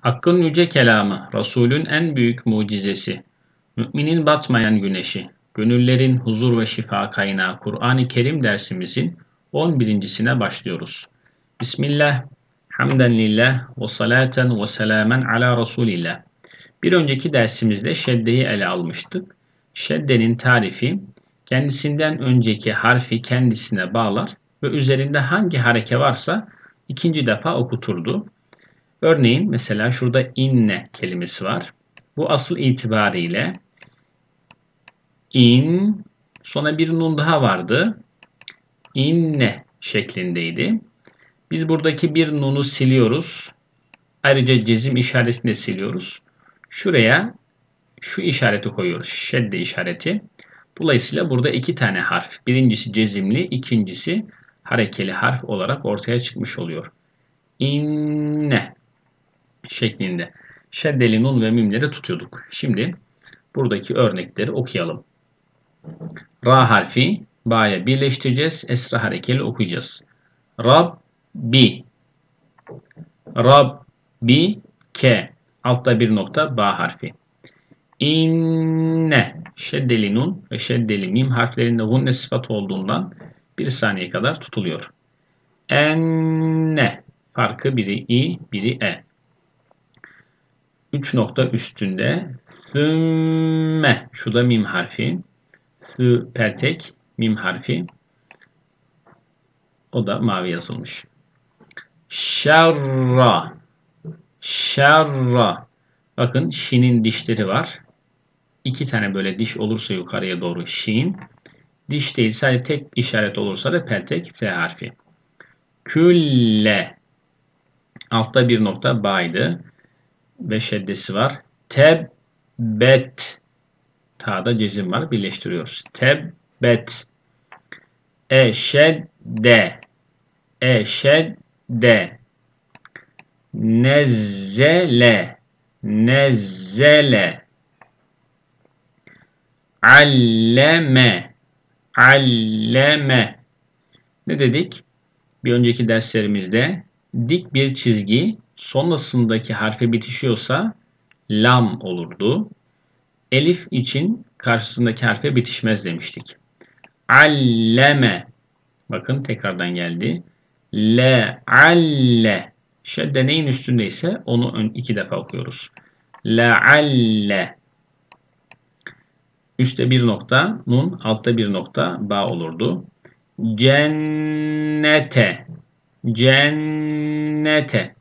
Hakkın yüce kelamı, Resulün en büyük mucizesi, müminin batmayan güneşi, gönüllerin huzur ve şifa kaynağı Kur'an-ı Kerim dersimizin 11.sine başlıyoruz. Bismillah, hamden lillah ve salaten ve selamen ala Resulillah. Bir önceki dersimizde şeddeyi ele almıştık. Şeddenin tarifi, kendisinden önceki harfi kendisine bağlar ve üzerinde hangi hareke varsa ikinci defa okuturdu. Örneğin mesela şurada inne kelimesi var. Bu asıl itibariyle in sonra bir nun daha vardı. İnne şeklindeydi. Biz buradaki bir nunu siliyoruz. Ayrıca cezim işaretini de siliyoruz. Şuraya şu işareti koyuyoruz. Şedde işareti. Dolayısıyla burada iki tane harf. Birincisi cezimli, ikincisi harekeli harf olarak ortaya çıkmış oluyor. İnne şeklinde. Şeddeli nun ve mimleri tutuyorduk. Şimdi buradaki örnekleri okuyalım. Ra harfi ba'ya birleştireceğiz. Esra harekeli okuyacağız. Rabbi Rabbi ke altta bir nokta ba harfi. İnne şeddeli nun ve şeddeli mim harflerinde gunne sıfat olduğundan bir saniye kadar tutuluyor. Enne farkı biri i biri e. 3 nokta üstünde fümme şu da mim harfi fü pertek mim harfi o da mavi yazılmış. Şerra şerra bakın şinin dişleri var. İki tane böyle diş olursa yukarıya doğru şin. Diş değil sadece tek işaret olursa da peltek F harfi. Külle altta bir nokta baydı ve şeddesi var. Tebbet ta'da cezim var. Birleştiriyoruz. Tebbet eşedde eşedde nezzele nezzele alleme alleme ne dedik? Bir önceki derslerimizde dik bir çizgi sonrasındaki harfe bitişiyorsa lam olurdu. Elif için karşısındaki harfe bitişmez demiştik. Alleme bakın tekrardan geldi. Le alle şedde neyin üstündeyse onu iki defa okuyoruz. Le alle üstte bir nokta nun altta bir nokta ba olurdu. Cennete cennete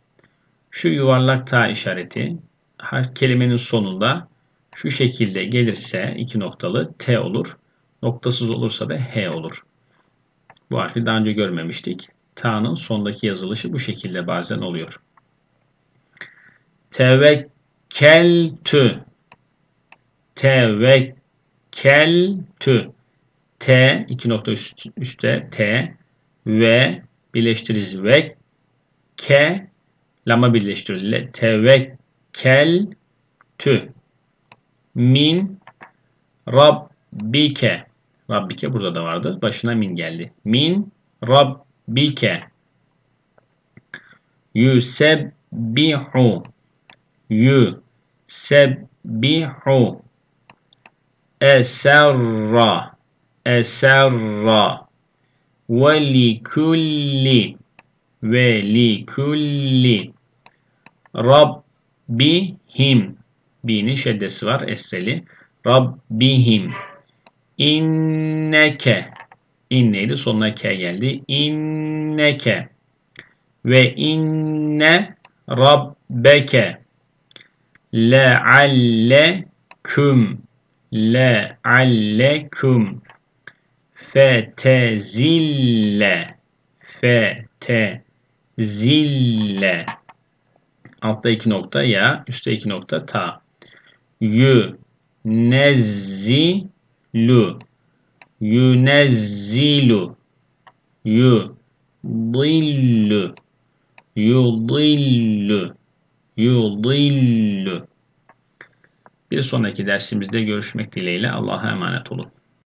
şu yuvarlak ta işareti kelimenin sonunda şu şekilde gelirse iki noktalı T olur. Noktasız olursa da H olur. Bu harfi daha önce görmemiştik. Ta'nın sondaki yazılışı bu şekilde bazen oluyor. Tevekkeltü Tevekkeltü T iki nokta üst, üstte T ve birleştiririz ve ke lama birleştirilir. Tevekkeltü min rabbike. Rabbike burada da vardı. Başına min geldi. Min rabbike. Yusebbihu yusebbihu eserra. Eserra. Ve likulli ve likulli rabbihim. B'nin şeddesi var esreli. Rabbihim. İnneke. İnneydi sonuna ke geldi. İnneke. Ve inne rabbeke. Lealleküm lealleküm fetezille. Fetezille altta iki nokta ya. Üstte iki nokta ta. Yunezzilu yunezzilu yudillu yudillu yudillu bir sonraki dersimizde görüşmek dileğiyle. Allah'a emanet olun.